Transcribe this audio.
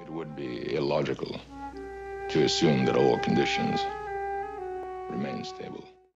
It would be illogical to assume that all conditions remain stable.